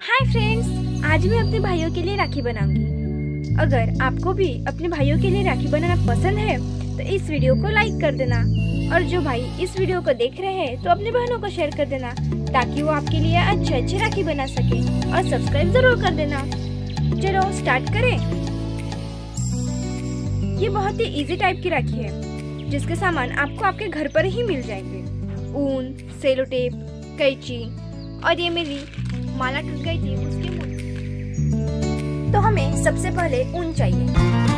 Hi friends आज मैं अपने भाइयों के लिए राखी बनाऊँगी। अगर आपको भी अपने भाइयों के लिए राखी बनाना पसंद है तो इस वीडियो को लाइक कर देना। और जो भाई इस वीडियो को देख रहे हैं तो अपने बहनों को शेयर कर देना, ताकि वो आपके लिए अच्छे अच्छे राखी बना सके। और सब्सक्राइब ज़रूर कर देना। चलो स्टार्ट करें। ये बहुत ही इजी टाइप की राखी है, जिसके सामान आपको आपके घर पर ही मिल जाएँगे। ऊन, सेलो टेप, कैची और ये मिली माला टूट गई थी उसके तो हमें सबसे पहले ऊन चाहिए।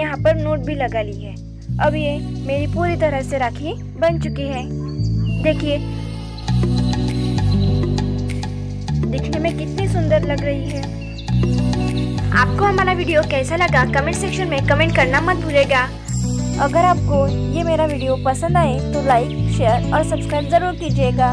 यहाँ पर नोट भी लगा ली है। अब ये मेरी पूरी तरह से राखी बन चुकी है। देखिए। दिखने में कितनी सुंदर लग रही है। आपको हमारा वीडियो कैसा लगा कमेंट सेक्शन में कमेंट करना मत भूलेगा अगर आपको ये मेरा वीडियो पसंद आए तो लाइक, शेयर और सब्सक्राइब ज़रूर कीजिएगा।